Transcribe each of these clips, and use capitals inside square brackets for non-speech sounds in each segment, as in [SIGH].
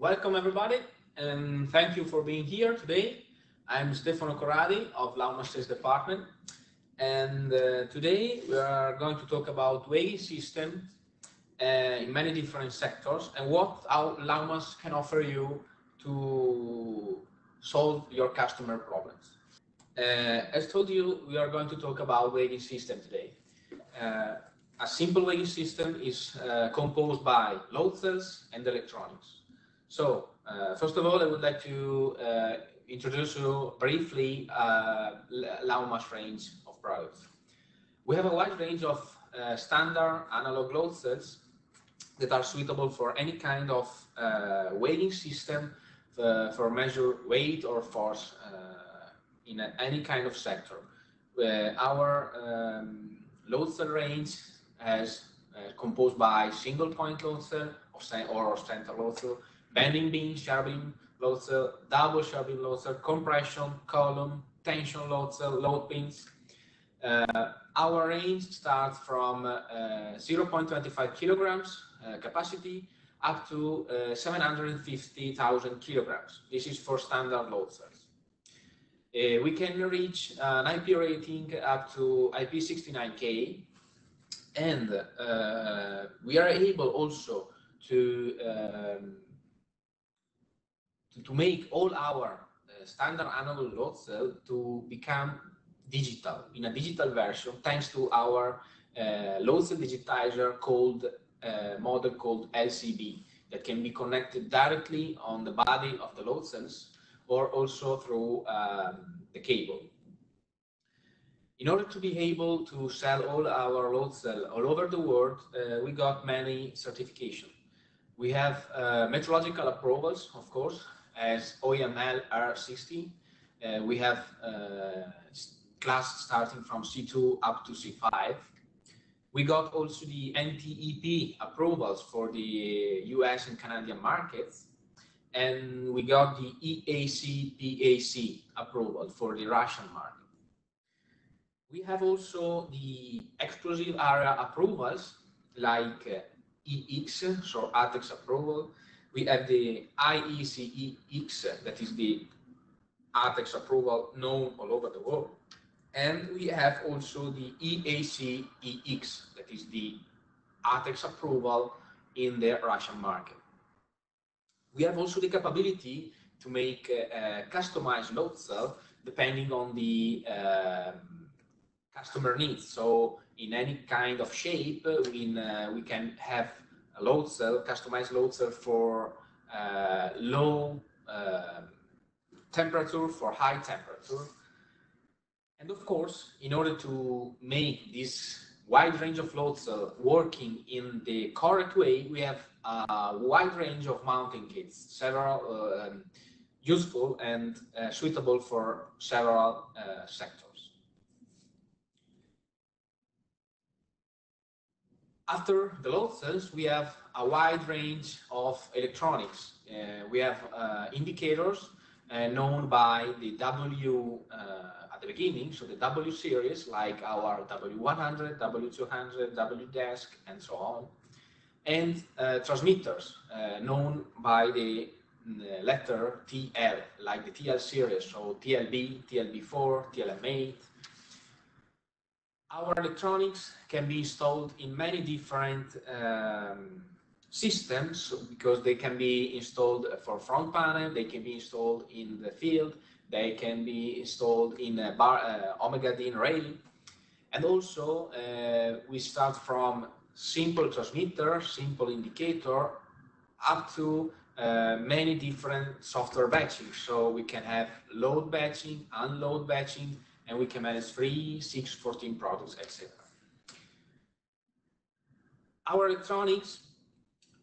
Welcome everybody and thank you for being here today. I'm Stefano Corradi of Lauma Sales Department and uh, today we are going to talk about weighing system uh, in many different sectors and what our Laumas can offer you to solve your customer problems. Uh, as told you, we are going to talk about weighing system today. Uh, a simple weighing system is uh, composed by load cells and electronics. So, uh, first of all, I would like to uh, introduce you briefly uh, Laumas range of products. We have a wide range of uh, standard analog load cells that are suitable for any kind of uh, weighing system uh, for measure weight or force in a, any kind of sector. our um, load cell range is uh, composed by single point load cell or, or center load cell, bending beam, shear load cell, double shear load cell, compression, column, tension load cell, load pins. Uh, our range starts from uh, 0.25 kilograms uh, capacity up to uh, 750,000 kilograms. This is for standard load cells. Uh, we can reach an IP rating up to IP69K and uh, we are able also to, um, to, make all our uh, standard analog load cell to become digital in a digital version thanks to our uh, load cell digitizer called uh, model called LCB that can be connected directly on the body of the load cells or also through um, the cable. In order to be able to sell all our load cell all over the world, uh, we got many certifications. We have uh, metrological approvals, of course, as OIML R60. Uh, we have uh, class starting from C2 up to C5. We got also the NTEP approvals for the US and Canadian markets. And we got the EAC PAC approval for the Russian market. We have also the exclusive area approvals like uh, EX, so ATEX approval. We have the IEC-EX, that is the ATEX approval known all over the world. And we have also the EAC-EX, that is the ATEX approval in the Russian market. We have also the capability to make a, a customized load cell depending on the um, customer needs. So in any kind of shape, in, uh, we can have a load cell, customized load cell for uh, low uh, temperature, for high temperature. And of course, in order to make this wide range of load cell working in the correct way, we have a wide range of mounting kits, several um, useful and uh, suitable for several uh, sectors. After the load cells, we have a wide range of electronics. Uh, we have uh, indicators uh, known by the W uh, at the beginning, so the W series, like our W100, W200, WDESK, and so on, and uh, transmitters uh, known by the letter TL, like the TL series, so TLB, TLB4, TLM8, our electronics can be installed in many different um, systems because they can be installed for front panel, they can be installed in the field, they can be installed in a bar, uh, Omega DIN rail. And also uh, we start from simple transmitter, simple indicator, up to uh, many different software batching. So we can have load batching, unload batching, and we can manage 3, 6, 14 products, etc. Our electronics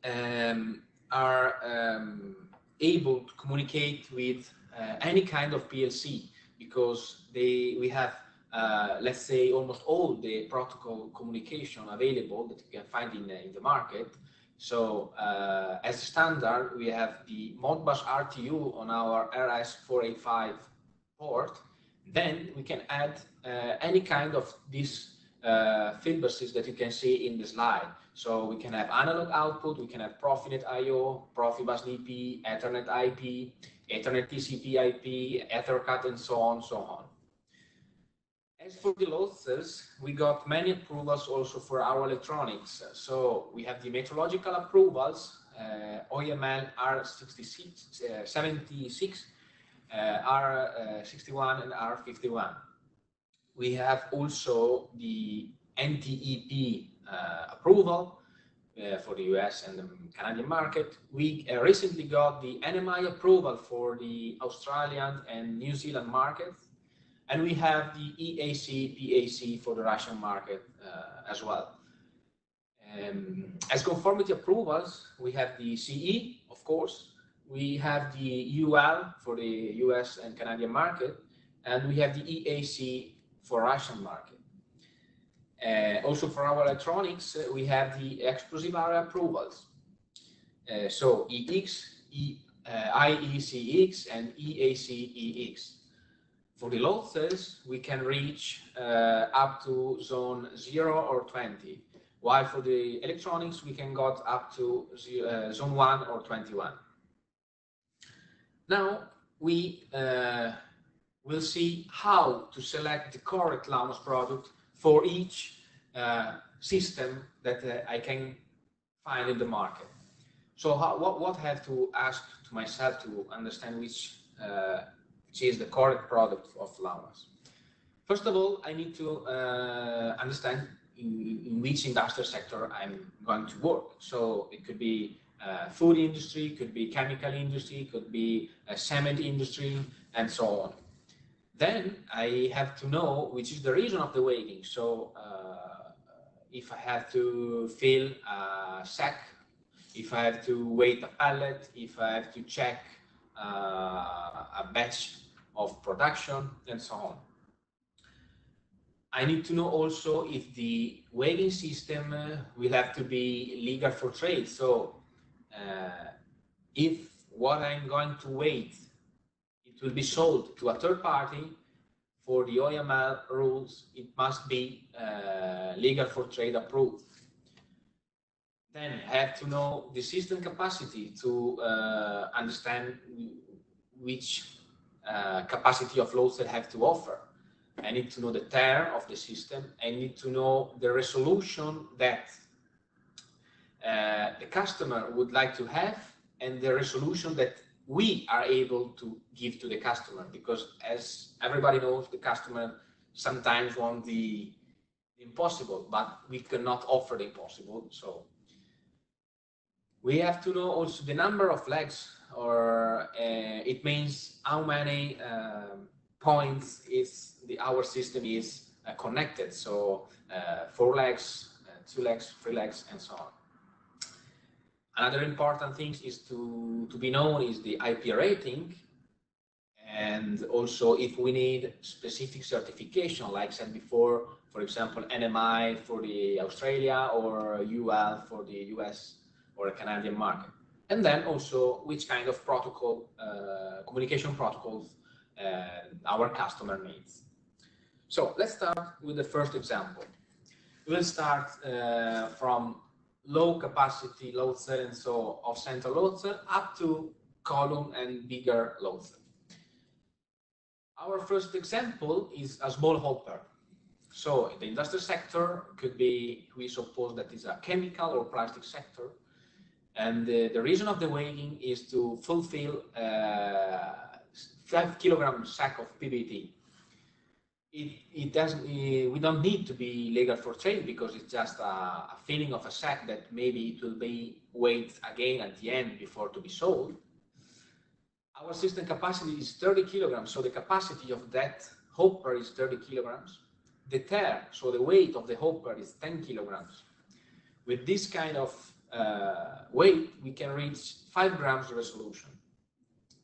um, are um, able to communicate with uh, any kind of PLC because they we have uh, let's say almost all the protocol communication available that you can find in, in the market. So uh, as standard, we have the Modbus RTU on our RS485 port then we can add uh, any kind of this uh, buses that you can see in the slide. So we can have analog output, we can have Profinet IO, Profibus DP, Ethernet IP, Ethernet TCP IP, EtherCAT, and so on, so on. As for the cells, we got many approvals also for our electronics. So we have the metrological approvals, uh, OIML R66, uh, 76, uh, R61, and R51. We have also the NTEP uh, approval uh, for the US and the Canadian market. We uh, recently got the NMI approval for the Australian and New Zealand markets and we have the EAC, PAC for the Russian market uh, as well. Um, as conformity approvals, we have the CE, of course. We have the UL for the US and Canadian market, and we have the EAC for Russian market. Uh, also for our electronics, uh, we have the exclusive area approvals. Uh, so EX, e, uh, IECX, and EACEX. For the load cells, we can reach uh, up to zone 0 or 20, while for the electronics, we can go up to uh, zone 1 or 21. Now, we uh, will see how to select the correct Laumas product for each uh, system that uh, I can find in the market. So how, what, what I have to ask to myself to understand which uh, which is the correct product of Laumas. First of all, I need to uh, understand in, in, which industrial sector I'm going to work. So it could be uh, food industry, could be chemical industry, could be a cement industry, and so on. Then I have to know which is the reason of the weighting. So uh, if I have to fill a sack, if I have to weight a pallet, if I have to check uh, a batch of production and so on. I need to know also if the weighing system uh, will have to be legal for trade. So if what I'm going to wait, it will be sold to a third party for the OIML rules, it must be uh, legal for trade approved. Then I have to know the system capacity to uh, understand which uh, capacity of loads that have to offer. I need to know the tare of the system. I need to know the resolution that uh, the customer would like to have and the resolution that we are able to give to the customer. Because as everybody knows the customer sometimes want the impossible but we cannot offer the impossible. So we have to know also the number of legs or uh, it means how many um, points is the our system is uh, connected. So uh, four legs two legs three legs and so on another important thing is to to be known is the ip rating and also if we need specific certification like said before for example nmi for the australia or ul for the us or Canadian market. And then also which kind of protocol, uh, communication protocols uh, our customer needs. So let's start with the first example. We'll start uh, from low capacity load cell and so off center load cell up to column and bigger load cell. Our first example is a small hopper. So the industrial sector could be, we suppose that is a chemical or plastic sector. And the, the reason of the weighing is to fulfill uh, five kilogram sack of PBT. It, it doesn't, uh, we don't need to be legal for trade because it's just a, a filling of a sack that maybe it will be weighed again at the end before to be sold. Our system capacity is 30 kilograms, so the capacity of that hopper is 30 kilograms. The tare, so the weight of the hopper is 10 kilograms. With this kind of uh, weight, we can reach 5 grams resolution.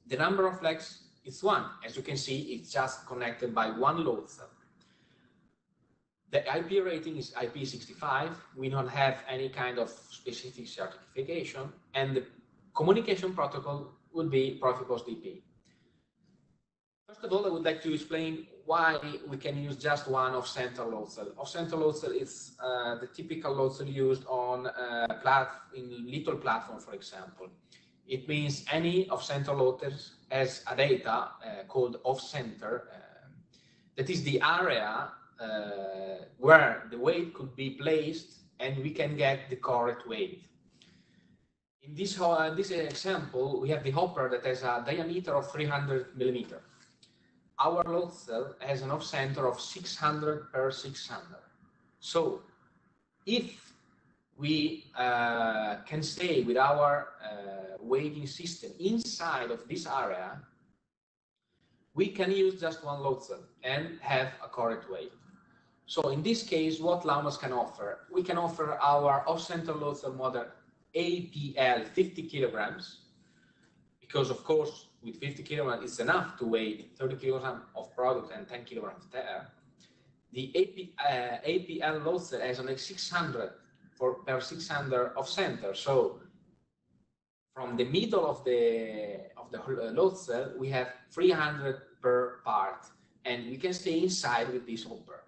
The number of legs is 1. As you can see, it's just connected by one load cell. The IP rating is IP65. We don't have any kind of specific certification. And the communication protocol would be Profibus DP. First of all, I would like to explain why we can use just one off-center load cell. Off-center load cell is uh, the typical load cell used on uh, plat in little platform, for example. It means any off-center load has a data uh, called off-center. Uh, that is the area uh, where the weight could be placed and we can get the correct weight. In this, uh, this example, we have the hopper that has a diameter of 300 millimeter. Our load cell has an off-center of 600 per 600. So if we uh, can stay with our uh, weighing system inside of this area, we can use just one load cell and have a correct weight. So in this case, what Laumas can offer? We can offer our off-center load cell model APL 50 kilograms, because of course, with 50 kilograms, it's enough to weigh 30 kilograms of product and 10 kilograms there. The AP, uh, APL load cell has only 600 for per 600 of center. So from the middle of the of the load cell, we have 300 per part, and we can stay inside with this hopper.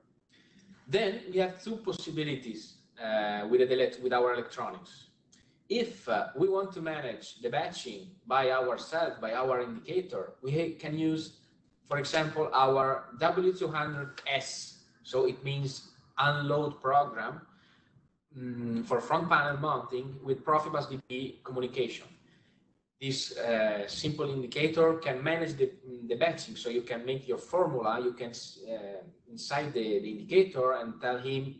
Then we have two possibilities uh, with, the, with our electronics. If uh, we want to manage the batching by ourselves, by our indicator, we can use, for example, our W200S. So it means unload program um, for front panel mounting with Profibus DP communication. This uh, simple indicator can manage the, the batching. So you can make your formula, you can uh, inside the, the indicator and tell him,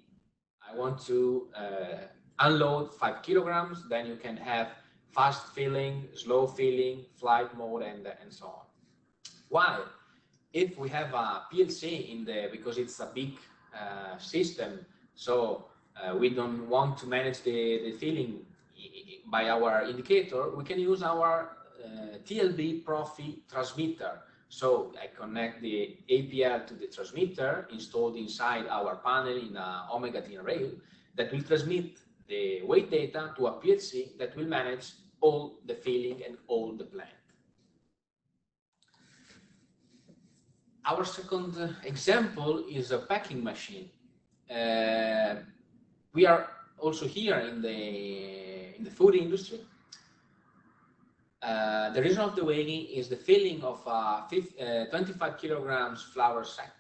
I want to uh, unload five kilograms, then you can have fast filling, slow filling, flight mode, and, and so on. Why? If we have a PLC in there, because it's a big uh, system, so uh, we don't want to manage the, the filling by our indicator, we can use our uh, TLB Profi transmitter. So I connect the APL to the transmitter installed inside our panel in a Omega rail that will transmit the weight data to a PLC that will manage all the filling and all the plant. Our second example is a packing machine. Uh, we are also here in the in the food industry. Uh, the reason of the weighing is the filling of a 50, uh, 25 kilograms flour sack.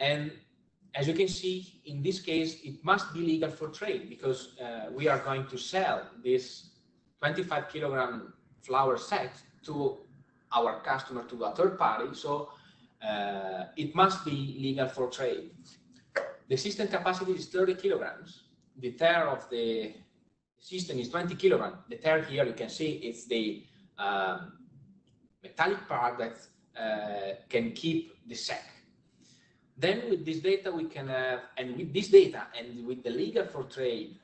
And as you can see, in this case, it must be legal for trade because uh, we are going to sell this 25 kilogram flour sack to our customer, to a third party. So uh, it must be legal for trade. The system capacity is 30 kilograms. The tare of the system is 20 kilograms. The tare here, you can see, it's the um, metallic part that uh, can keep the sack. Then with this data, we can have, and with this data and with the legal for trade,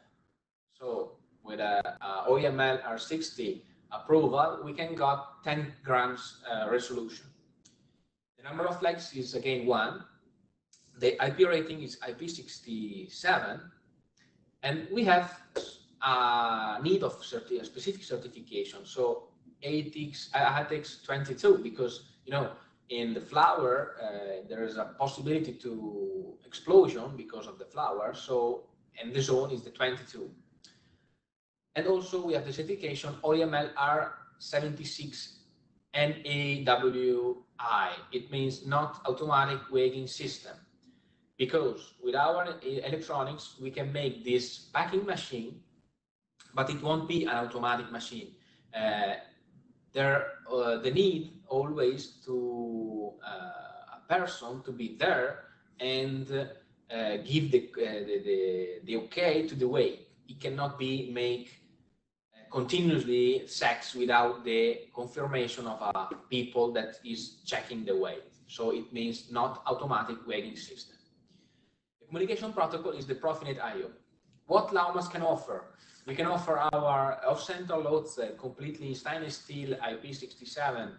so with a, a OIML R60 approval, we can got 10 grams uh, resolution. The number of flags is again one. The IP rating is IP67, and we have a need of certi specific certification. So ATX, ATEX 22, because you know in the flour, uh, there is a possibility to explosion because of the flour. So, and the zone is the 22. And also we have the certification OIML R76 NAWI. It means not automatic weighing system. Because with our electronics, we can make this packing machine, but it won't be an automatic machine. Uh, there, uh, the need always to uh, a person to be there and uh, give the, uh, the, the, the, okay to the weight. It cannot be make uh, continuously sex without the confirmation of a people that is checking the weight. So it means not automatic weighing system. Communication protocol is the Profinet IO. What Laumas can offer? We can offer our off-center loads uh, completely stainless steel IP67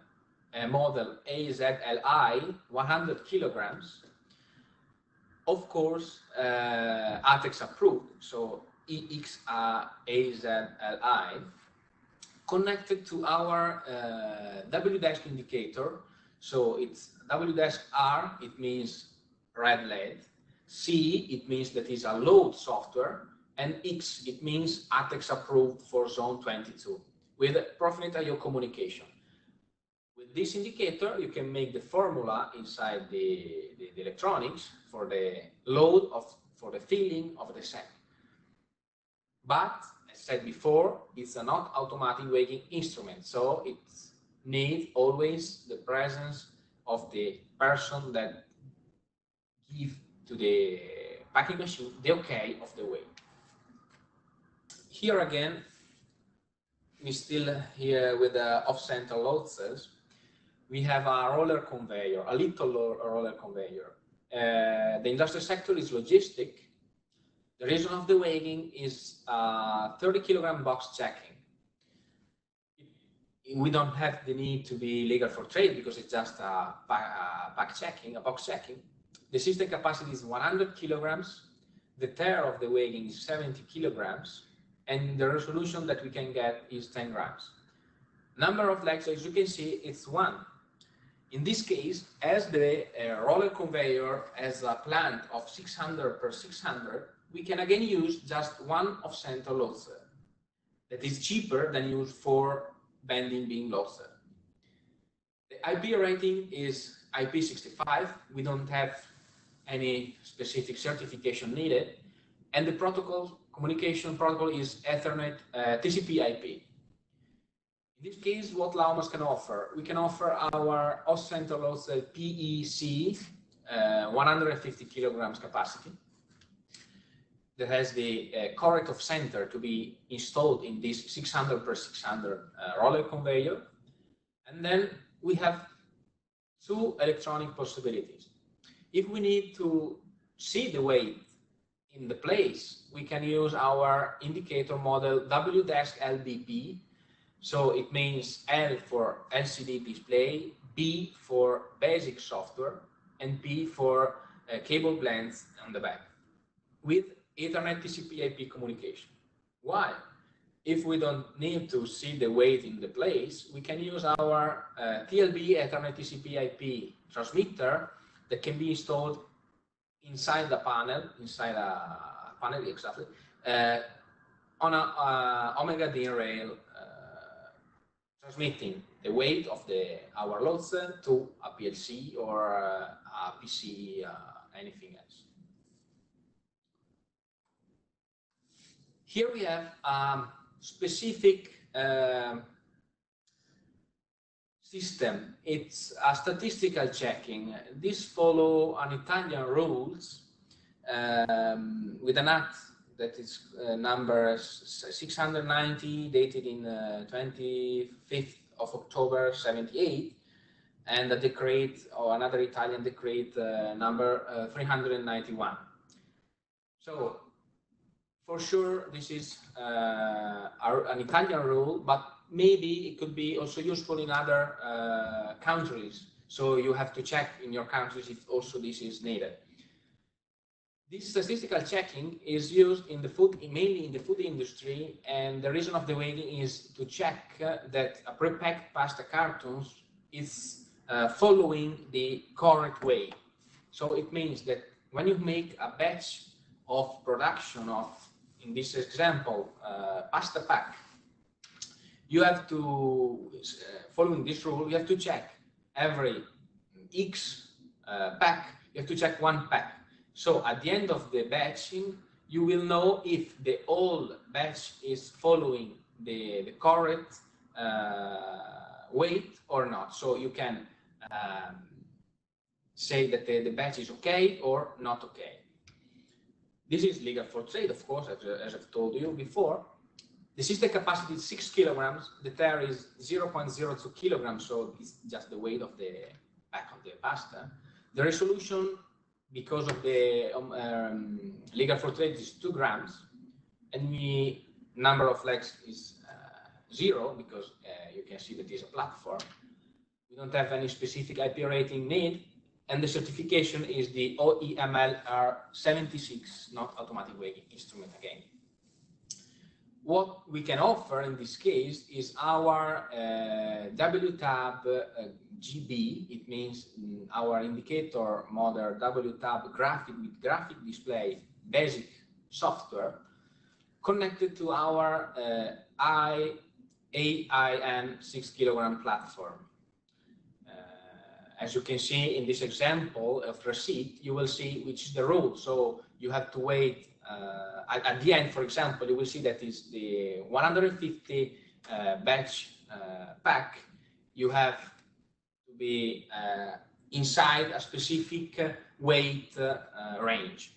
uh, model AZLI 100 kilograms. Of course, uh, ATEX approved, so EXAZLI connected to our uh, W-dash indicator. So it's W-R, it means red LED. C, it means that is a load software. And X, it means ATEX approved for zone 22 with Profinet IO communication. With this indicator, you can make the formula inside the, the, the electronics for the load of for the filling of the set. But as said before, it's a not automatic weighing instrument, so it needs always the presence of the person that give to the packing machine the okay of the weight. Here again, we still here with the off-center load cells. We have a roller conveyor, a little roller conveyor. Uh, the industrial sector is logistic. The reason of the weighing is uh, 30 kilogram box checking. We don't have the need to be legal for trade because it's just a pack checking, a box checking. The system capacity is 100 kilograms. The tare of the weighing is 70 kilograms. And the resolution that we can get is 10 grams. Number of legs, as you can see, it's one. In this case, as the uh, roller conveyor has a plant of 600 per 600, we can again use just one of center load. That is cheaper than use four bending beam load. The IP rating is IP65. We don't have any specific certification needed. And the protocol, communication protocol is Ethernet uh, TCP IP. In this case, what Laumas can offer? We can offer our off center load cell PEC, uh, 150 kilograms capacity that has the uh, correct of center to be installed in this 600 per 600 uh, roller conveyor. And then we have two electronic possibilities. If we need to see the weight in the place, we can use our indicator model W-LDP. So it means L for LCD display, B for basic software, and B for uh, cable blends on the back with Ethernet TCP IP communication. Why? If we don't need to see the weight in the place, we can use our uh, TLB Ethernet TCP IP transmitter that can be installed inside the panel, inside a panel exactly, uh, on a uh, Omega DIN rail uh, transmitting the weight of the our load cell to a PLC or uh, a PC, uh, anything else. Here we have um, specific um, system. It's a statistical checking. This follow an Italian rules um, with an act that is uh, number 690 dated in uh, 25th of October 78 and a decree or another Italian decree uh, number uh, 391. So for sure, this is uh, our, an Italian rule, but maybe it could be also useful in other uh, countries. So you have to check in your countries if also this is needed. This statistical checking is used in the food, mainly in the food industry, and the reason of the weighing is to check uh, that a pre-packed pasta cartons is uh, following the correct way. So it means that when you make a batch of production of in this example, uh, pasta pack, you have to, uh, following this rule, you have to check every X uh, pack, you have to check one pack. So at the end of the batching, you will know if the whole batch is following the, the correct uh, weight or not. So you can um, say that the, the batch is okay or not okay. This is legal for trade, of course, as, as I've told you before. The system capacity is 6 kilograms. The tare is 0.02 kilograms, so it's just the weight of the back of the pasta. The resolution, because of the um, um, legal for trade, is 2 grams. And the number of legs is uh, 0, because uh, you can see that it's a platform. We don't have any specific IP rating need and the certification is the OIML R76, not automatic weighing instrument again. What we can offer in this case is our uh, WTAB uh, GB. It means mm, our indicator model WTAB graphic with graphic display basic software connected to our uh, I AIN 6 kilogram platform. Uh, as you can see in this example of receipt, you will see which is the rule. So you have to wait uh, at, at, the end, for example, you will see that is the 150 uh, batch uh, pack. You have to be uh, inside a specific weight uh, range.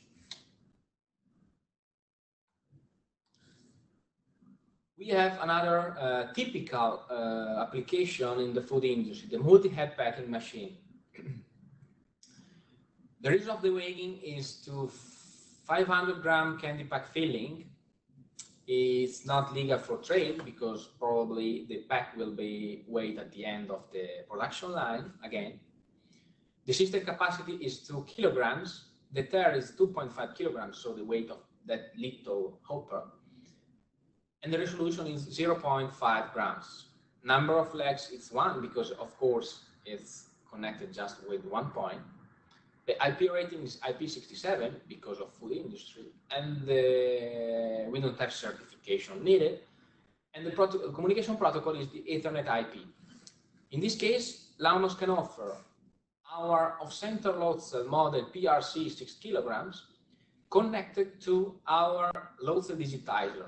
we have another uh, typical application in the food industry, the multi-head packing machine. [CLEARS THROAT] the reason of the weighing is to 500 gram candy pack filling is not legal for trade because probably the pack will be weighed at the end of the production line again. The system capacity is 2 kilograms. The tare is 2.5 kilograms, so the weight of that little hopper and the resolution is 0.5 grams. Number of legs is one because of course it's connected just with one point. The IP rating is IP67 because of food industry and the, we don't have certification needed. And the proto communication protocol is the Ethernet IP. In this case, Laumas can offer our off-center load cell model PRC 6 kilograms connected to our load cell digitizer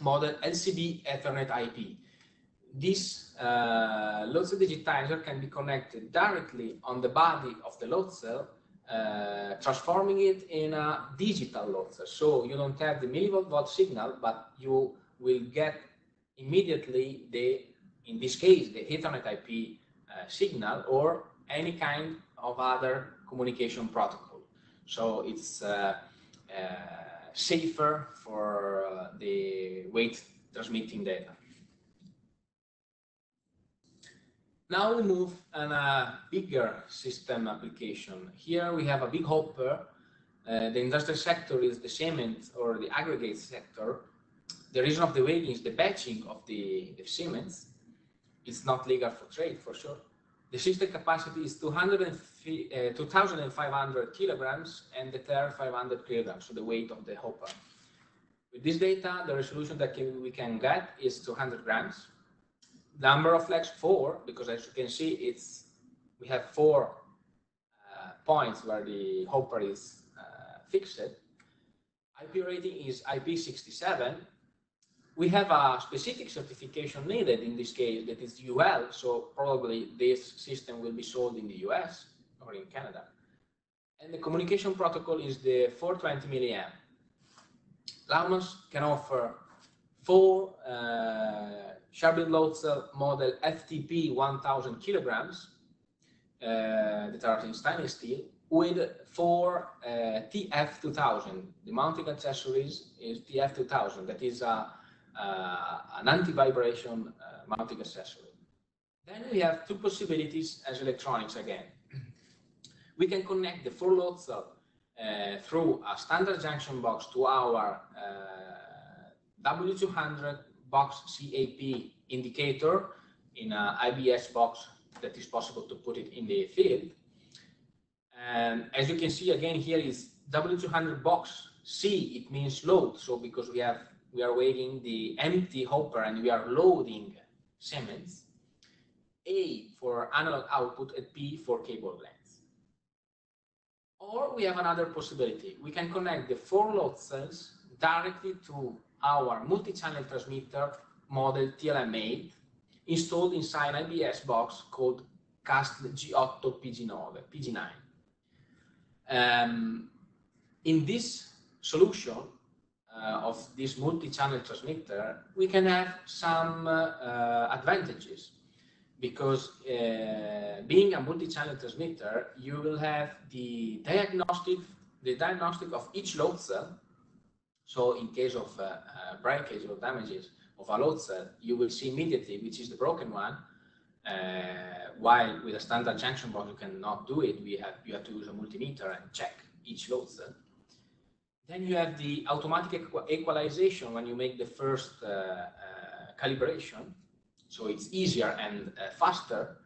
model LCB Ethernet IP. This uh, load cell digitizer can be connected directly on the body of the load cell, uh, transforming it in a digital load cell. So you don't have the millivolt volt signal, but you will get immediately the, in this case, the Ethernet IP uh, signal or any kind of other communication protocol. So it's uh, uh, safer for uh, the weight transmitting data. Now we move on a bigger system application. Here we have a big hopper. Uh, the industrial sector is the cement or the aggregate sector. The reason of the weighing is the batching of the, the cements. It's not legal for trade for sure. The system capacity is 2,500 uh, kilograms and the tare 500 kilograms, so the weight of the hopper. With this data, the resolution that can, we can get is 200 grams. Number of legs, four, because as you can see, it's we have four uh, points where the hopper is uh, fixed. IP rating is IP67, we have a specific certification needed in this case that is UL, so probably this system will be sold in the US or in Canada. And the communication protocol is the 420 milliamp. Laumas can offer four uh, shear beam load cell model FTP 1000 kilograms uh, that are in stainless steel with four uh, TF2000. The mounting accessories is TF2000. That is a uh, an anti-vibration uh, mounting accessory. Then we have two possibilities as electronics again. we can connect the four load cell uh, through a standard junction box to our W200 box CAP indicator in an IBS box that is possible to put it in the field. And as you can see again here is W200 box C, it means load. So because we have we are weighing the empty hopper and we are loading cements. A for analog output and P for cable length. Or we have another possibility. We can connect the four load cells directly to our multi-channel transmitter model TLM8 installed inside an IBS box called CAST G8 PG9. PG9. Um, in this solution, uh, of this multi-channel transmitter, we can have some uh, advantages because uh, being a multi-channel transmitter, you will have the diagnostic, the diagnostic of each load cell. So in case of uh, uh, breakage or damages of a load cell, you will see immediately which is the broken one. Uh, while with a standard junction box, you cannot do it. We have you have to use a multimeter and check each load cell. Then you have the automatic equalization when you make the first uh, uh, calibration. So it's easier and uh, faster.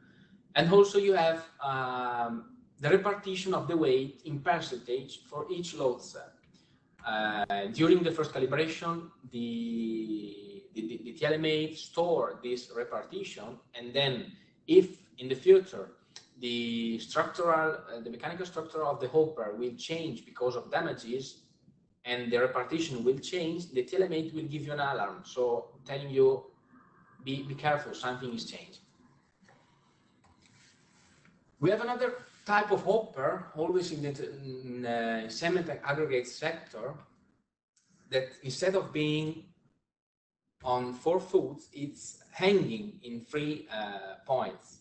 And also you have um, the repartition of the weight in percentage for each load cell. Uh, during the first calibration, the, the, the, TLM8 store this repartition, and then if in the future the structural, uh, the mechanical structure of the hopper will change because of damages, and the repartition will change, the TLM8 will give you an alarm, so telling you, be, be careful, something is changing. We have another type of hopper, always in the uh, cement aggregate sector, that instead of being on four foot, it's hanging in three uh, points.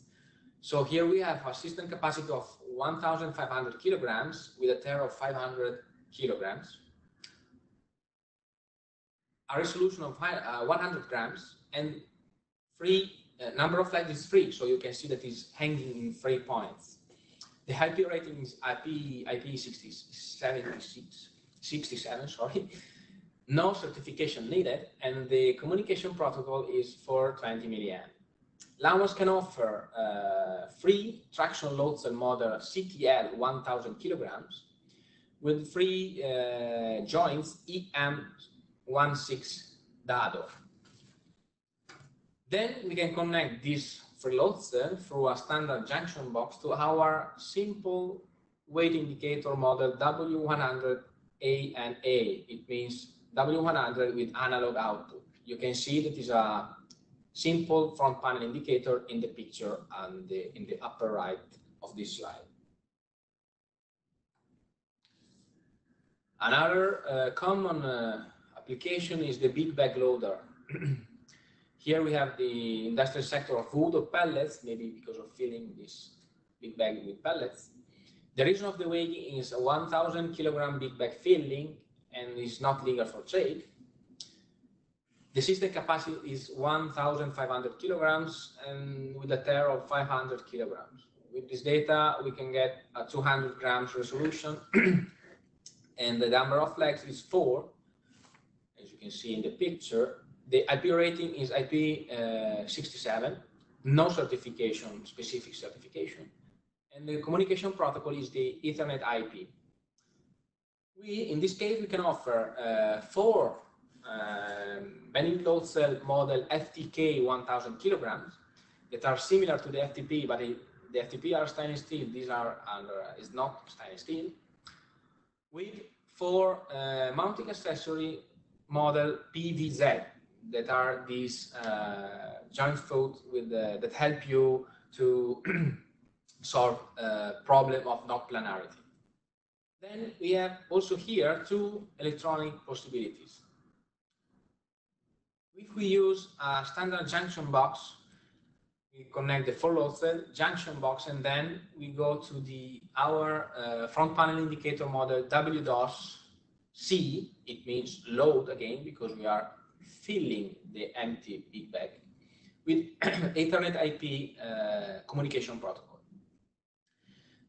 So here we have a system capacity of 1,500 kilograms with a tare of 500 kilograms, a resolution of uh, 100 grams, and free uh, number of legs is free, so you can see that it's hanging in three points. The IP rating is IP, IP 66, 67, sorry. No certification needed, and the communication protocol is for 20 milliamp. Laumas can offer uh, free traction load cell model CTL 1000 kilograms with free uh, joints EM16 Dado. Then we can connect this freeload cell through a standard junction box to our simple weight indicator model W100A and A. It means W100 with analog output. You can see that is a simple front panel indicator in the picture and the, in the upper right of this slide. Another uh, common uh, application is the big bag loader. [CLEARS THROAT] Here we have the industrial sector of wood or pellets, maybe because of filling this big bag with pellets. The reason of the weighing is a 1000 kilogram big bag filling and is not legal for trade. The system capacity is 1,500 kilograms and with a tare of 500 kilograms. With this data, we can get a 200 grams resolution [CLEARS THROAT] and the number of flags is four, as you can see in the picture. The IP rating is IP uh, 67, no certification, specific certification. And the communication protocol is the Ethernet IP. We, in this case, we can offer uh, four um, bending load cell model FTK 1000 kilograms that are similar to the FTP, but the, the FTP are stainless steel. These are under, is not stainless steel. With four uh, mounting accessory model PVZ that are these uh, joint foot with the, that help you to [CLEARS THROAT] solve a problem of not planarity. Then we have also here two electronic possibilities. If we use a standard junction box, we connect the follow cell junction box and then we go to the our uh, front panel indicator model WDOS C, it means load again because we are filling the empty big bag with [CLEARS THROAT] Ethernet IP uh, communication protocol.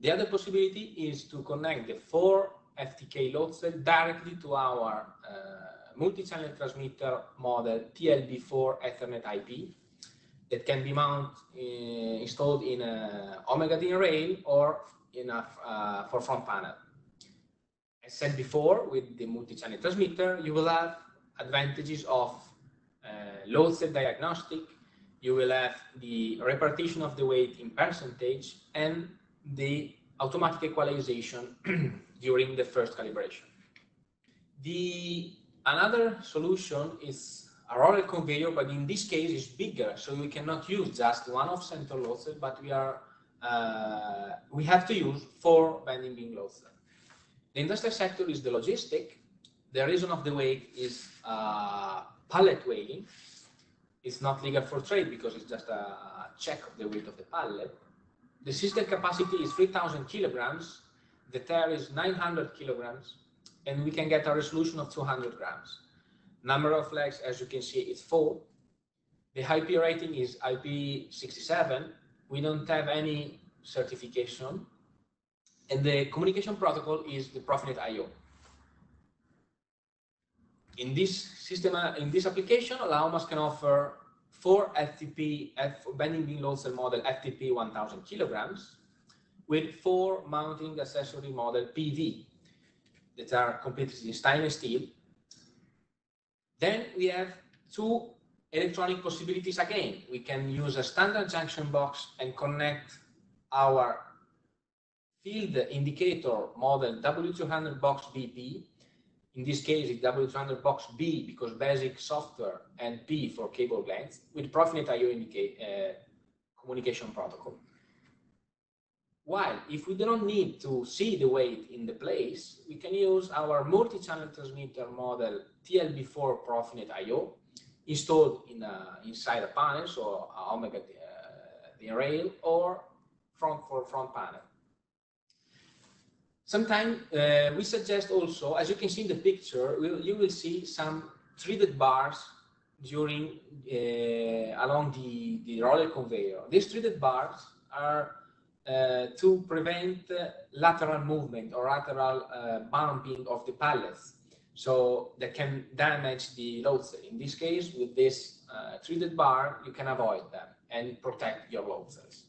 The other possibility is to connect the four FTK load cell directly to our uh, multi-channel transmitter model TLB4 Ethernet IP that can be mounted, uh, installed in a Omega DIN rail or in a uh, for front panel. As said before, with the multi-channel transmitter, you will have advantages of uh, load cell diagnostic, you will have the repartition of the weight in percentage and the automatic equalization [CLEARS THROAT] during the first calibration. The Another solution is a roller conveyor, but in this case it's bigger, so we cannot use just one of center load but we are uh, we have to use four bending beam load. The industrial sector is the logistic. The reason of the weight is uh, pallet weighing. It's not legal for trade because it's just a check of the weight of the pallet. The system capacity is 3,000 kilograms. The tare is 900 kilograms and we can get a resolution of 200 grams. Number of legs, as you can see, is four. The IP rating is IP67. We don't have any certification. And the communication protocol is the Profinet IO. In this system, uh, in this application, Laumas can offer four FTP, F, bending beam load cell model FTP 1000 kilograms with four mounting accessory model PV that are completely in stainless steel. Then we have two electronic possibilities again. We can use a standard junction box and connect our field indicator model W200 box BP in this case, it's W200 box B because basic software and P for cable glands with Profinet IO uh, communication protocol. While if we do not need to see the weight in the place, we can use our multi-channel transmitter model TLB4 Profinet IO installed in a, inside a panel, so Omega uh, rail or front for front panel. Sometimes uh, we suggest also, as you can see in the picture, we'll, you will see some threaded bars during uh, along the, the roller conveyor. These threaded bars are uh, to prevent uh, lateral movement or lateral uh, bumping of the pallets. So that can damage the load cell. In this case, with this uh, threaded bar, you can avoid them and protect your load cells.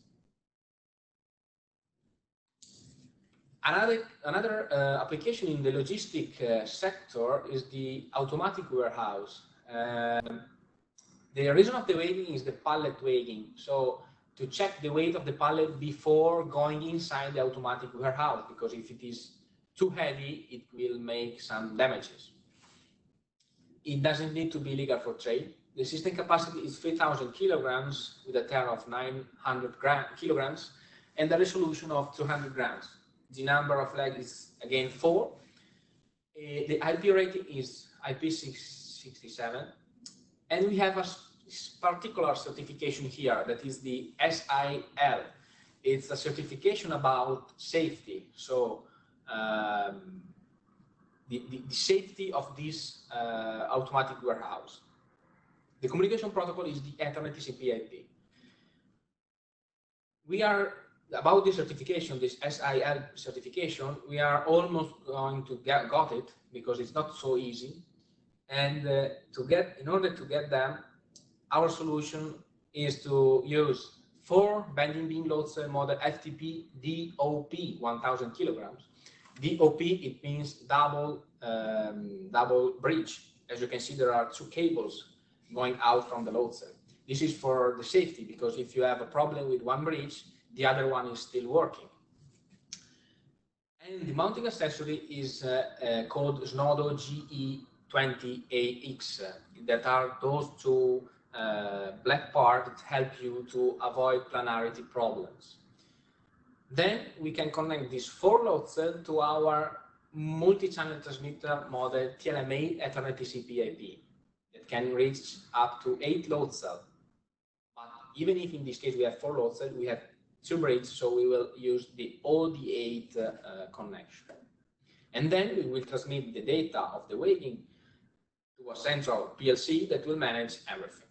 Another, another uh, application in the logistic uh, sector is the automatic warehouse. Um, the reason of the weighing is the pallet weighing. So to check the weight of the pallet before going inside the automatic warehouse, because if it is too heavy, it will make some damages. It doesn't need to be legal for trade. The system capacity is 3,000 kilograms with a tare of 900 kilograms and a resolution of 200 grams the number of legs is again four. Uh, the IP rating is IP67. And we have a particular certification here that is the SIL. It's a certification about safety. So um, the, the, the, safety of this uh, automatic warehouse. The communication protocol is the Ethernet TCP IP. We are about this certification, this SIL certification, we are almost going to get got it because it's not so easy. And uh, to get, in order to get them, our solution is to use four bending beam load cell model FTP DOP 1000 kilograms. DOP, it means double, um, double bridge. As you can see, there are two cables going out from the load cell. This is for the safety because if you have a problem with one bridge, the other one is still working. And the mounting accessory is uh, uh, called Snodo GE20AX. That are those two uh, black parts that help you to avoid planarity problems. Then we can connect this four load cell to our multi-channel transmitter model TLM8 Ethernet TCP IP that can reach up to eight load cells. But even if in this case we have four load cells, we have so we will use the OD8 uh, connection. And then we will transmit the data of the weighing to a central PLC that will manage everything.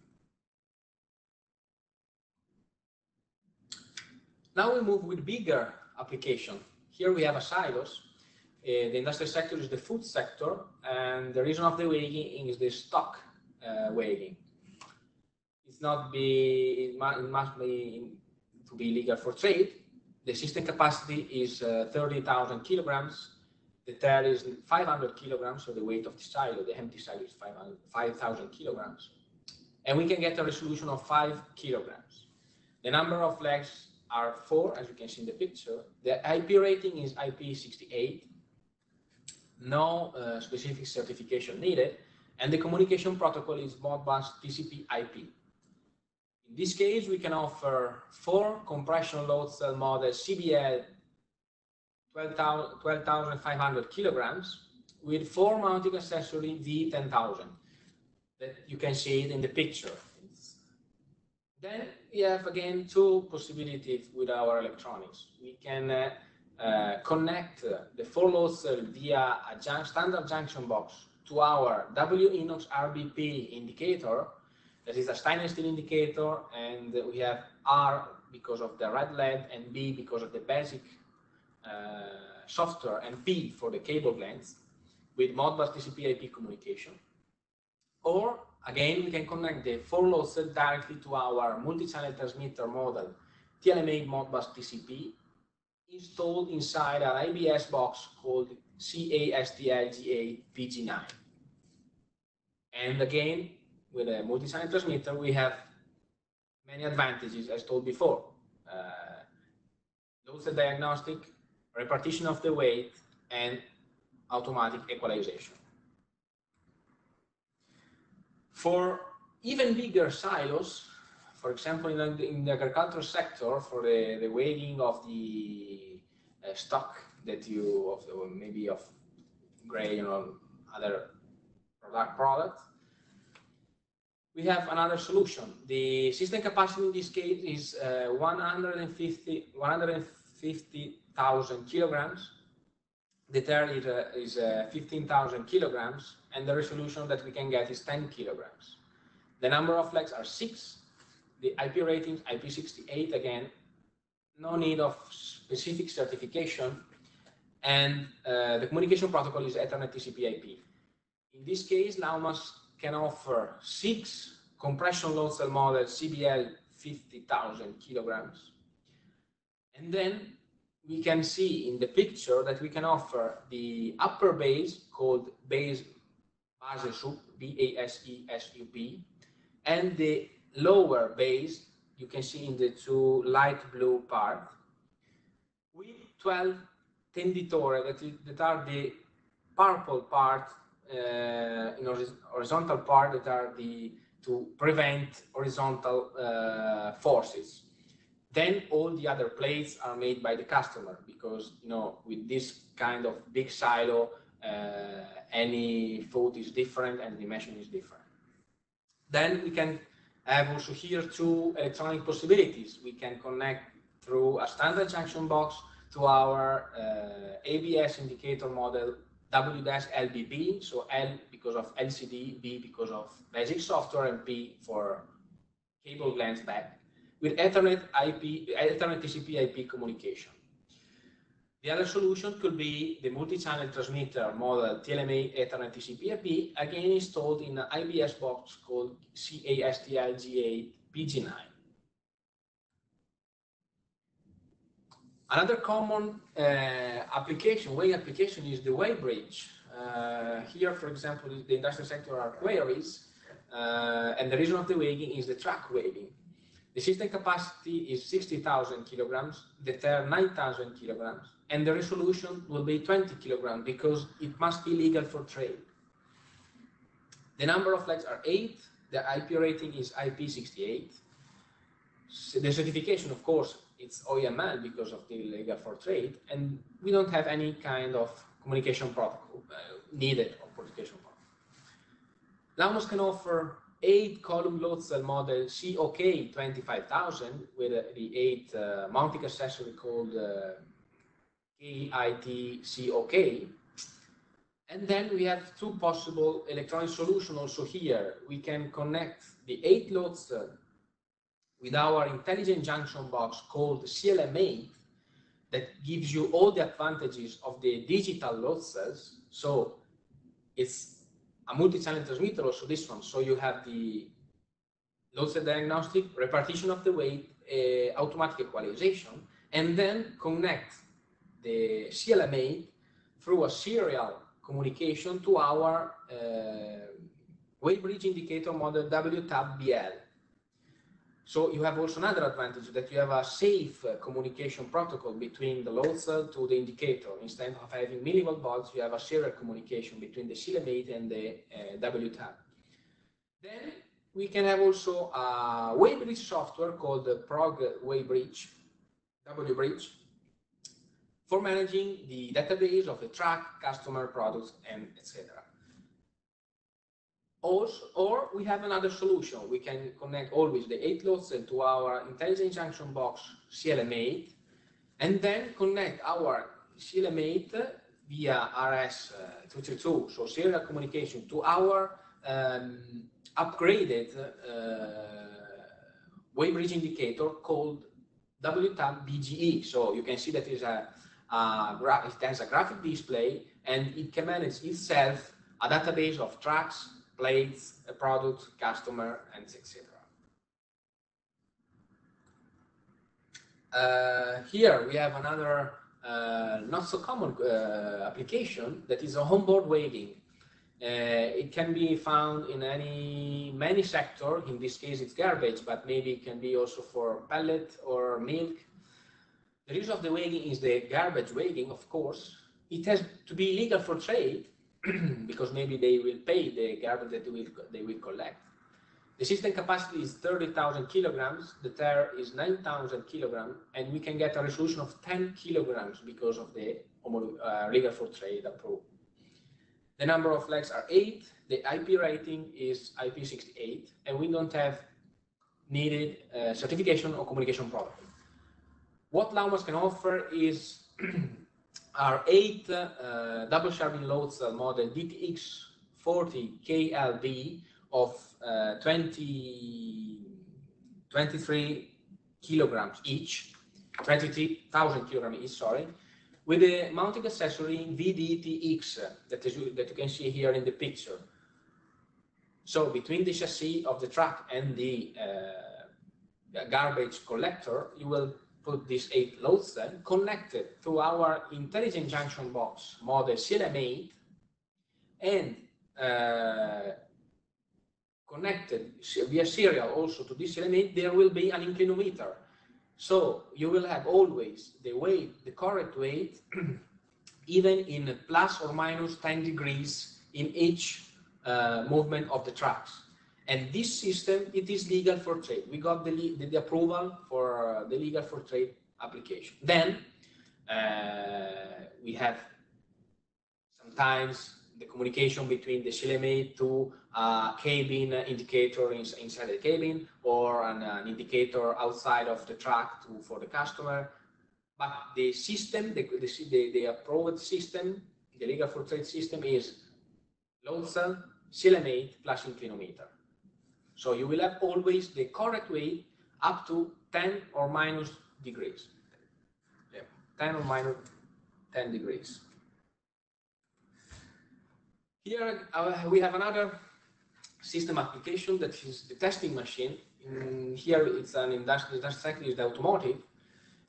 Now we move with bigger application. Here we have a silos. Uh, the industrial sector is the food sector, and the reason of the weighing is the stock uh, weighing. It's not be, it must be be legal for trade. The system capacity is uh, 30,000 kilograms. The tare is 500 kilograms, so the weight of the silo, the empty silo is 5,000 kilograms. And we can get a resolution of 5 kilograms. The number of legs are 4, as you can see in the picture. The IP rating is IP68. No uh, specific certification needed. And the communication protocol is Modbus TCP IP. In this case, we can offer four compression load cell models CBL 12,500 kilograms with four mounting accessory V10,000 that you can see it in the picture. Then we have again two possibilities with our electronics. We can uh, uh, connect the four load cell via a standard junction box to our W Inox RBP indicator that is a stainless steel indicator, and we have R because of the red LED, and B because of the basic uh, software, and P for the cable glands with Modbus TCP IP communication. Or again, we can connect the four load cell directly to our multi-channel transmitter model, TLM8 Modbus TCP, installed inside an IBS box called CASTLGA PG9. And again, with a multi-channel transmitter, we have many advantages, as told before. Uh, load diagnostic, repartition of the weight, and automatic equalization. For even bigger silos, for example, in the, in the agricultural sector, for the, the weighing of the uh, stock that you, of the, maybe of grain or other product product, we have another solution. The system capacity in this case is uh, 150 150,000 kilograms. The tare is, uh, is uh, 15,000 kilograms, and the resolution that we can get is 10 kilograms. The number of flags are six. The IP rating IP68 again. No need of specific certification, and uh, the communication protocol is Ethernet TCP/IP. In this case, Laumas can offer six compression load cell models CBL 50,000 kilograms. And then we can see in the picture that we can offer the upper base called base BASESUP, B-A-S-E-S-U-P, and the lower base you can see in the two light blue part with 12 tenditore that, is, that are the purple part in horizontal part that are the to prevent horizontal uh, forces. Then all the other plates are made by the customer because you know with this kind of big silo, uh, any foot is different and dimension is different. Then we can have also here two electronic possibilities. We can connect through a standard junction box to our uh, ABS indicator model W-LBB, so L because of LCD, B because of magic software, and P for cable glance back, with Ethernet IP, Ethernet TCP IP communication. The other solution could be the multi-channel transmitter model TLM8 Ethernet TCP IP, again installed in an IBS box called CASTLGA PG9. Another common uh, application, weighing application, is the weigh bridge. Uh, here, for example, the industrial sector are quarries, uh, and the reason of the weighing is the track weighing. The system capacity is 60,000 kilograms, the tare 9,000 kilograms, and the resolution will be 20 kilograms because it must be legal for trade. The number of flags are eight, the IP rating is IP68. The certification, of course, it's OIML because of the legal for trade, and we don't have any kind of communication protocol uh, needed or communication protocol. Laumas can offer eight column load cell model COK 25000 with uh, the eight uh, mounting accessory called uh, KIT COK. And then we have two possible electronic solutions also here. We can connect the eight load cell with our intelligent junction box called CLM8 that gives you all the advantages of the digital load cells. So it's a multi-channel transmitter, also this one. So you have the load cell diagnostic, repartition of the weight, uh, automatic equalization, and then connect the CLM8 through a serial communication to our uh, weight bridge indicator model WTAB-BL. So you have also another advantage that you have a safe uh, communication protocol between the load cell to the indicator. Instead of having millivolt volts, you have a serial communication between the CLM8 and the uh, WTAB. Then we can have also a weight bridge software called the Prog Weight Bridge, W Bridge, for managing the database of the track, customer, products, and etc. Also, or we have another solution. We can connect always the 8 loads to our intelligent junction box CLM8 and then connect our CLM8 via RS232, uh, so serial communication, to our um, upgraded uh, weight bridge indicator called WTAB BGE. So you can see that is a, a it has a graphic display and it can manage itself a database of tracks, plates, a product, customer, and etc. Uh, here we have another uh, not so common uh, application that is a onboard weighing. Uh, it can be found in any many sector. In this case, it's garbage, but maybe it can be also for pellet or milk. The reason of the weighing is the garbage weighing, of course. It has to be legal for trade [CLEARS THROAT] because maybe they will pay the garbage that they will, they will collect. The system capacity is 30,000 kilograms, the tare is 9,000 kilograms, and we can get a resolution of 10 kilograms because of the uh, legal for trade approval. The number of legs are eight, the IP rating is IP68, and we don't have needed uh, certification or communication protocol. What Laumas can offer is [CLEARS THROAT] our eight uh, double shear beam loads model DTX40KLD of uh, 20, 23 kilograms each, 23,000 kilograms each, sorry, with the mounting accessory VDTX that, is, that you can see here in the picture. So between the chassis of the truck and the uh, garbage collector, you will put these eight loads then connected to our intelligent junction box model CLM8 and uh, connected via serial also to this element, there will be an inclinometer. So you will have always the weight, the correct weight, [CLEARS THROAT] even in plus or minus 10 degrees in each uh, movement of the tracks. And this system, it is legal for trade. We got the, the, the approval for uh, the legal for trade application. Then uh, we have sometimes the communication between the CLM8 to a cabin indicator inside the cabin or an, an, indicator outside of the truck to, for the customer. But the system, the, the, the approved system, the legal for trade system is load cell, CLM8 plus inclinometer. So you will have always the correct weight up to 10 or minus degrees. Yeah, 10 or minus 10 degrees. Here uh, we have another system application that is the testing machine. In here it's an industrial, sector is the automotive.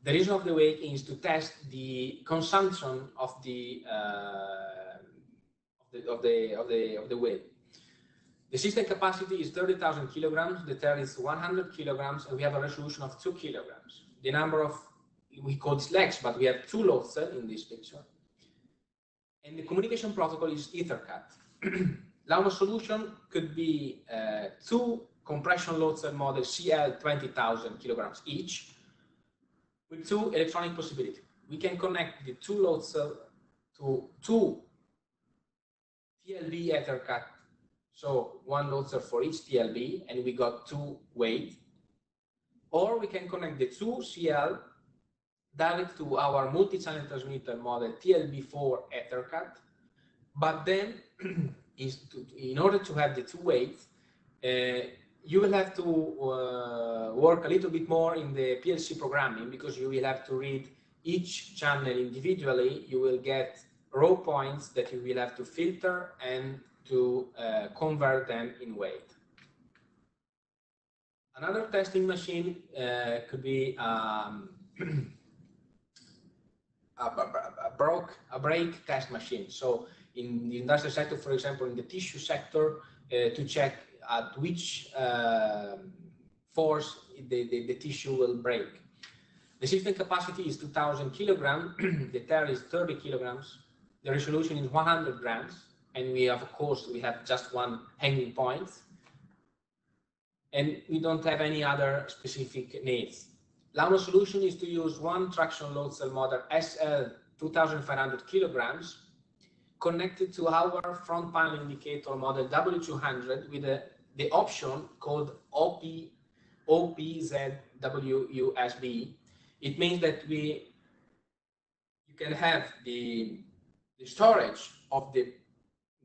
The reason of the weight is to test the consumption of the, uh, of the of the of the of the weight. The system capacity is 30,000 kilograms. The tare is 100 kilograms, and we have a resolution of two kilograms. The number of we call this legs, but we have two load cells in this picture. And the communication protocol is EtherCAT. [CLEARS THROAT] Laumas solution could be uh, two compression load cell models CL 20,000 kilograms each with two electronic possibilities. We can connect the two load cell to two TLB EtherCAT. So one load cell for each TLB and we got two weight. Or we can connect the two CL direct to our multi-channel transmitter model TLB4 EtherCAT. But then, [CLEARS THROAT] is to, in order to have the two weights, uh, you will have to uh, work a little bit more in the PLC programming because you will have to read each channel individually. You will get raw points that you will have to filter and to uh, convert them in weight. Another testing machine uh, could be um, [CLEARS THROAT] a, a, broke, a brake test machine. So in the industrial sector, for example, in the tissue sector, uh, to check at which uh, force the, the, the, tissue will break. The system capacity is 2000 kilograms, [CLEARS THROAT] the tare is 30 kilograms, the resolution is 100 grams, and we have, of course, we have just one hanging point, and we don't have any other specific needs. Laumas solution is to use one traction load cell model SL 2500 kilograms connected to our front panel indicator model W200 with a, the option called OP, OPZWUSB. It means that we you can have the, the storage of the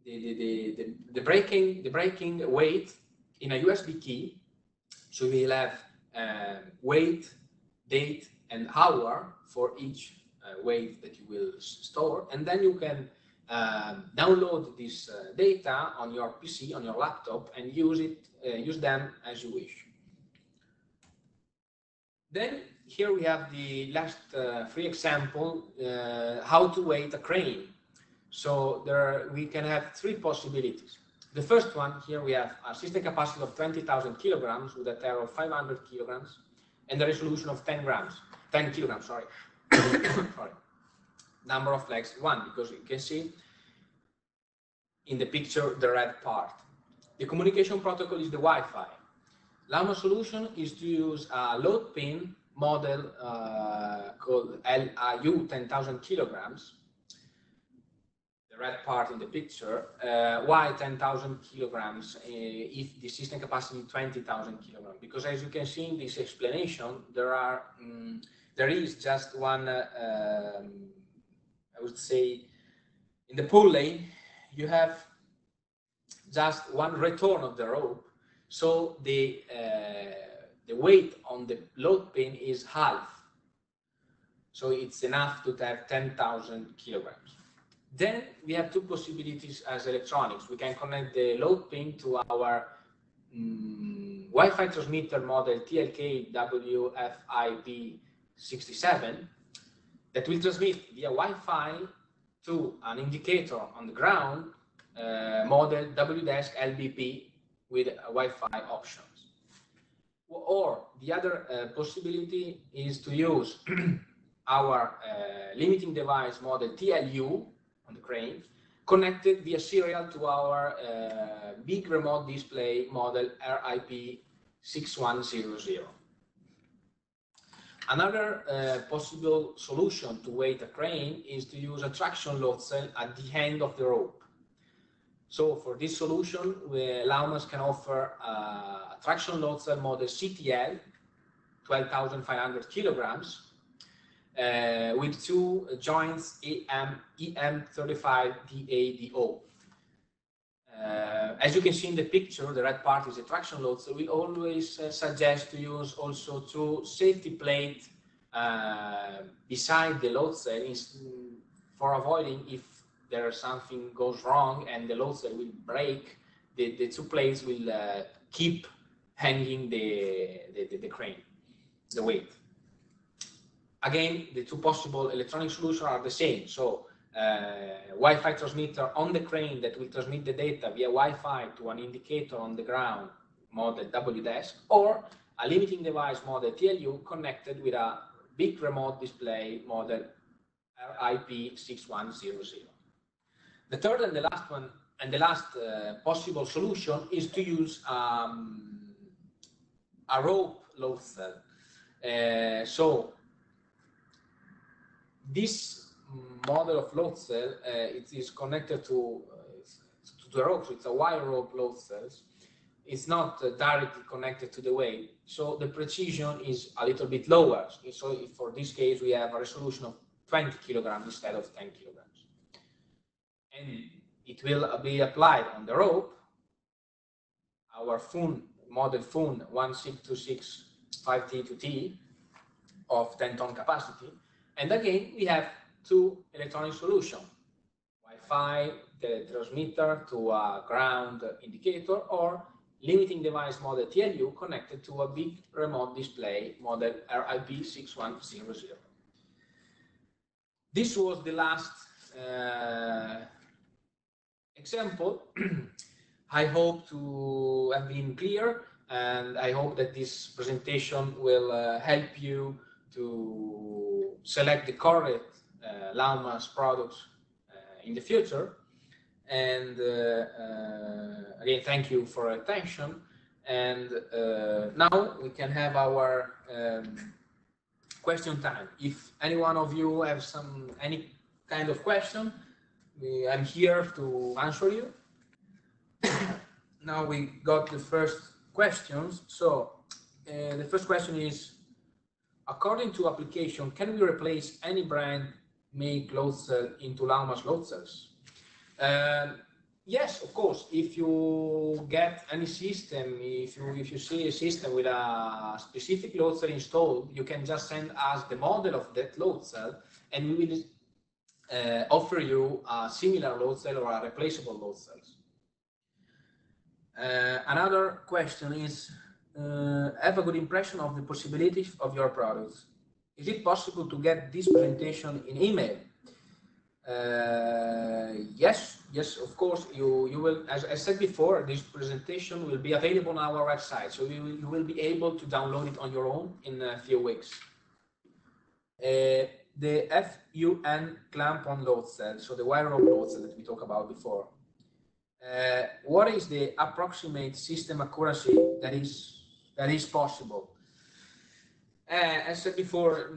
the, the, the, the, braking the braking weight in a USB key. So we'll have uh, weight, date and hour for each uh, weight that you will store. And then you can um, download this uh, data on your PC, on your laptop, and use it, uh, use them as you wish. Then here we have the last uh, free example, uh, how to weight a crane. So there we can have three possibilities. The first one, here we have a system capacity of 20,000 kilograms with a tare of 500 kilograms and a resolution of 10 grams, 10 kilograms, sorry. [COUGHS] sorry. Number of legs, one, because you can see in the picture the red part. The communication protocol is the Wi-Fi. Laumas solution is to use a load pin model uh, called LIU 10,000 kilograms red part in the picture, uh, why 10,000 kilograms uh, if the system capacity 20,000 kilograms? Because as you can see in this explanation, there are um, there is just one, uh, um, I would say, in the pulley, you have just one return of the rope, so the uh, the weight on the load pin is half. So it's enough to have 10,000 kilograms. Then we have two possibilities as electronics. We can connect the load pin to our um, Wi-Fi transmitter model TLK WFIP67 that will transmit via Wi-Fi to an indicator on the ground uh, model WDESK LBP with Wi-Fi options. Or the other uh, possibility is to use [CLEARS THROAT] our uh, limiting device model TLU on the crane, connected via serial to our uh, big remote display model RIP6100. Another uh, possible solution to weight a crane is to use a traction load cell at the end of the rope. So for this solution, Laumas can offer a traction load cell model CTL, 12,500 kilograms, uh, with two joints EM, EM35DADO. Uh, as you can see in the picture, the red part is the traction load, so we always uh, suggest to use also two safety plates uh, beside the load cell for avoiding if there is something goes wrong and the load cell will break, the, the two plates will uh, keep hanging the, the, the crane, the weight again, the two possible electronic solutions are the same. So uh, Wi-Fi transmitter on the crane that will transmit the data via Wi-Fi to an indicator on the ground model WDESK or a limiting device model TLU connected with a big remote display model RIP6100. The third and the last one and the last uh, possible solution is to use um, a rope load cell. Uh, so this model of load cell, uh, it is connected to, uh, to the rope, it's a wire rope load cells. It's not uh, directly connected to the weight, so the precision is a little bit lower. So for this case, we have a resolution of 20 kilograms instead of 10 kilograms. And it will be applied on the rope. Our phone, model phone 1626 5T2T of 10 ton capacity and again, we have two electronic solutions, Wi-Fi, the transmitter to a ground indicator, or limiting device model TLU connected to a big remote display model RIP6100. This was the last uh, example. [CLEARS THROAT] I hope to have been clear and I hope that this presentation will uh, help you to select the correct uh, Laumas products uh, in the future. And uh, uh, again, thank you for attention. And now we can have our um, question time. If any one of you have some any kind of question, we, I'm here to answer you. [COUGHS] now we got the first questions. So uh, the first question is, according to application, can we replace any brand make load cell into Laumas load cells? Um, yes, of course. If you get any system, if you if you see a system with a specific load cell installed, you can just send us the model of that load cell, and we will uh, offer you a similar load cell or a replaceable load cells. Uh, another question is, uh, have a good impression of the possibilities of your products. Is it possible to get this presentation in email? Uh, yes, yes, of course. You you will, as I said before, this presentation will be available on our website, so you, you will be able to download it on your own in a few weeks. Uh, the FUN clamp on load cell, so the wire rope load cell that we talked about before. Uh, what is the approximate system accuracy that is that is possible? Uh, as said before,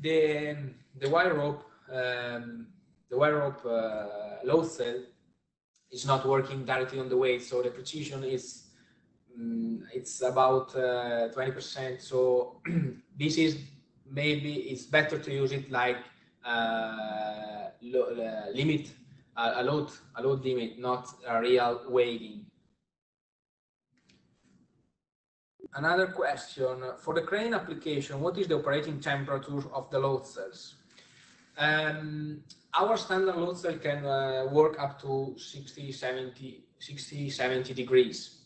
the the wire rope um, the wire rope uh, load cell is not working directly on the weight, so the precision is um, it's about 20%. Uh, so [CLEARS THROAT] this is maybe it's better to use it like uh, limit a load a load limit, not a real weighting. Another question for the crane application, what is the operating temperature of the load cells? Um, our standard load cell can uh, work up to 60, 70, 60, 70 degrees.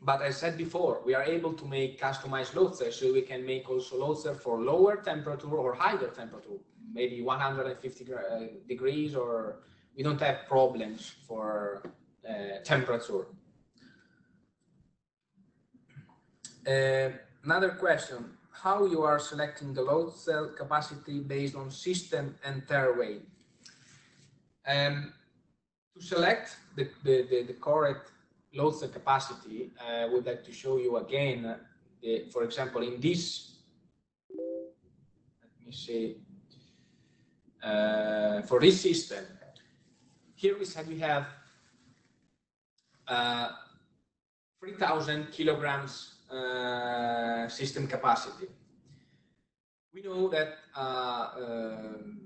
But as I said before, we are able to make customized load cells, so we can make also load cells for lower temperature or higher temperature, maybe 150 uh, degrees, or we don't have problems for uh, temperature. Uh, another question, how you are selecting the load cell capacity based on system and weight? Um, to select the, the, the, the correct load cell capacity, I would like to show you again, the, for example, in this, let me see, uh, for this system, here we said we have uh, 3,000 kilograms uh, system capacity. We know that uh, um,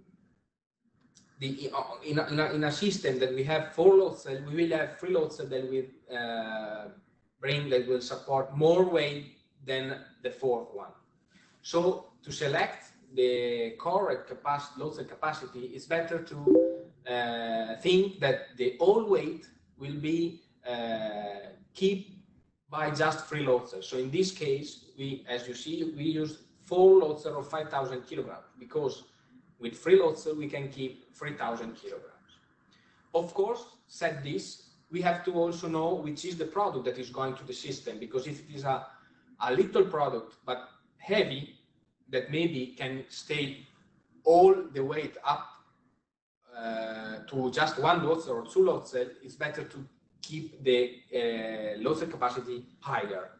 the in a, in, a, in a system that we have four load cells, we will have three load cells that will uh, bring that will support more weight than the fourth one. So to select the correct capacity, load cell capacity, it's better to uh, think that the all weight will be uh, keep by just three load cells. So in this case, we, as you see, we use four load cells of 5,000 kilograms because with three load cells we can keep 3,000 kilograms. Of course, said this, we have to also know which is the product that is going to the system because if it is a, a little product but heavy that maybe can stay all the weight up uh, to just one load or two load cell, it's better to keep the uh, load capacity higher.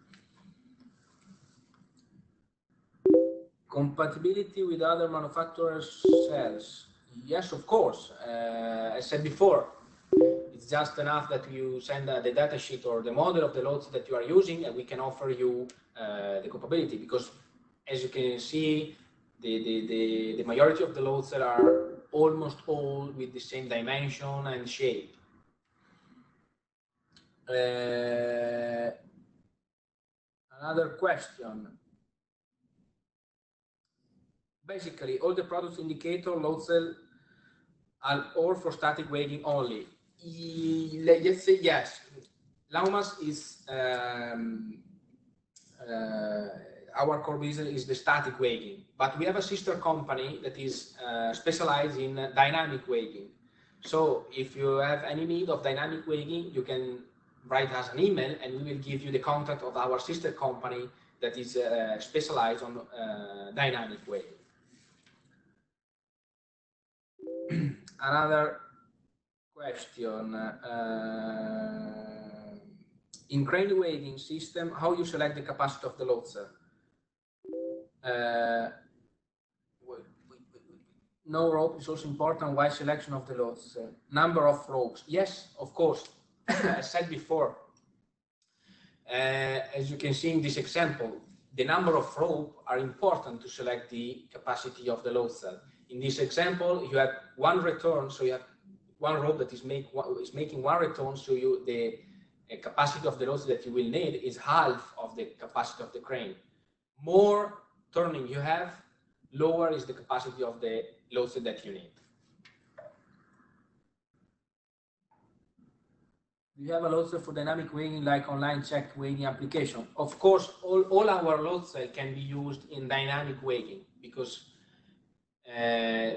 Compatibility with other manufacturers' cells. Yes, of course. Uh, I said before, it's just enough that you send uh, the datasheet or the model of the loads that you are using, and we can offer you uh, the compatibility. Because as you can see, the, the, the, the majority of the loads that are almost all with the same dimension and shape. Uh, another question. Basically, all the products indicator load cell are all for static weighting only let's say yes, Laumas is um, uh, our core business is the static weighting, but we have a sister company that is uh, specialized in dynamic weighting. So if you have any need of dynamic weighting, you can write us an email and we will give you the contact of our sister company that is uh, specialized on uh, dynamic weighting. [CLEARS THROAT] Another question. Uh, in crane weighting system, how you select the capacity of the load cell? Uh, no rope is also important. Why selection of the loads? Uh, number of ropes. Yes, of course. [COUGHS] I said before, uh, as you can see in this example, the number of rope are important to select the capacity of the load cell. In this example, you have one return, so you have one rope that is, make, is making one return, so you the uh, capacity of the loads that you will need is half of the capacity of the crane. More turning you have, lower is the capacity of the loads that you need. You have a load cell for dynamic weighing like online check weighing application? Of course, all, all our load cell can be used in dynamic weighing because uh,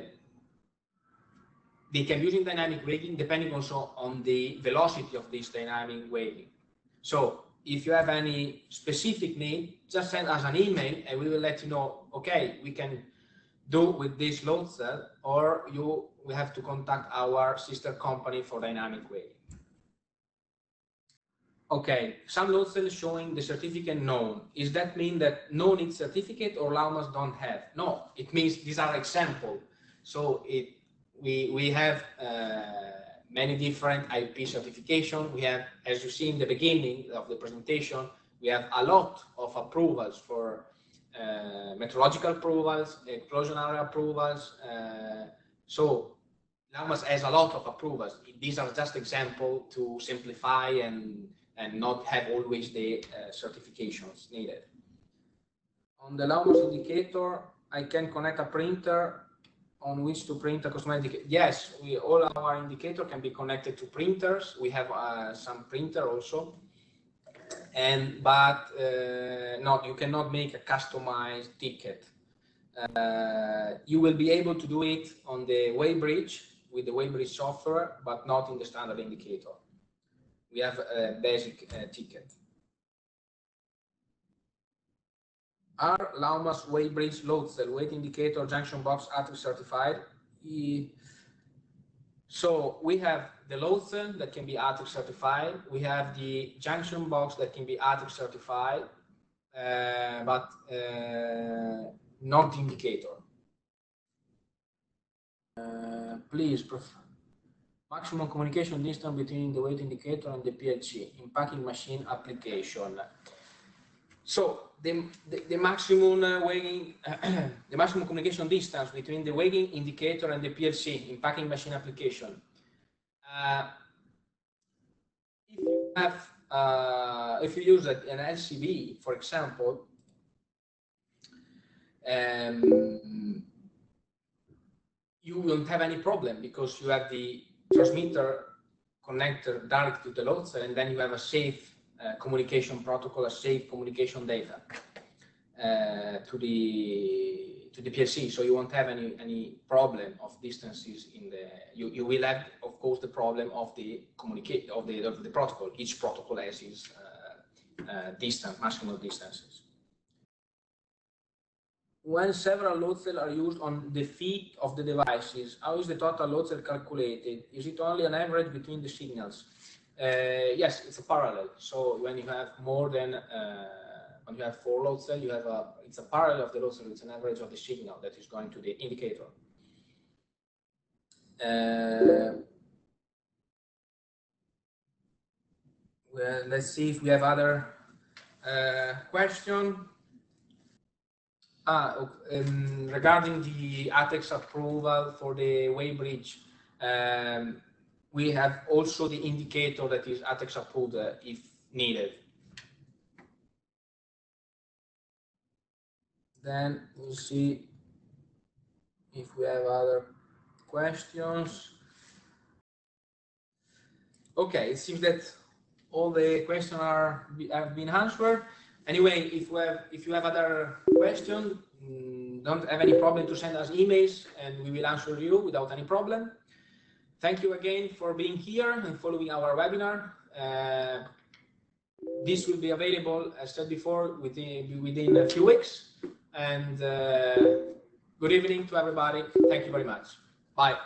they can be used in dynamic weighing depending also on the velocity of this dynamic weighing. So if you have any specific need, just send us an email and we will let you know, okay, we can do with this load cell or you we have to contact our sister company for dynamic weighing. Okay, some cells showing the certificate known. Is that mean that no need certificate or Laumas don't have? No, it means these are example. So it we we have uh, many different IP certification. We have, as you see in the beginning of the presentation, we have a lot of approvals for uh, metrological approvals, explosion area approvals. Uh, so Laumas has a lot of approvals. These are just example to simplify and and not have always the uh, certifications needed. On the Laumas indicator, I can connect a printer on which to print a cosmetic. Yes, we, all our indicator can be connected to printers. We have uh, some printer also. And but uh, not you cannot make a customized ticket. Uh, you will be able to do it on the Weighbridge with the Weighbridge software, but not in the standard indicator we have a basic uh, ticket. Are Laumas Weighbridge load cell weight indicator junction box ATEX certified? E so we have the load that can be ATEX certified. We have the junction box that can be ATEX certified, uh, but uh, not the indicator. Uh, please, maximum communication distance between the weight indicator and the PLC in packing machine application. So the, the, the maximum uh, weighing, [CLEARS THROAT] the maximum communication distance between the weighing indicator and the PLC in packing machine application. Uh, if you have, uh, if you use an LCB, for example, um, you won't have any problem because you have the transmitter connector direct to the load cell, and then you have a safe uh, communication protocol, a safe communication data uh, to the to the PLC. So you won't have any any problem of distances in the. You, you will have, of course, the problem of the communicate of the of the protocol. Each protocol has its uh, uh distance, maximum distances when several load cells are used on the feet of the devices, how is the total load cell calculated? Is it only an average between the signals? Uh, yes, it's a parallel. So when you have more than uh, when you have four load cells, you have a it's a parallel of the load cell. It's an average of the signal that is going to the indicator. Uh, well, let's see if we have other uh, question. Um, regarding the ATEX approval for the Weighbridge, um, we have also the indicator that is ATEX approved uh, if needed. Then we'll see if we have other questions. Okay, it seems that all the questions are have been answered. Anyway, if you have if you have other questions, mm, don't have any problem to send us emails, and we will answer you without any problem. Thank you again for being here and following our webinar. Uh, this will be available, as said before, within within a few weeks. And uh, good evening to everybody. Thank you very much. Bye.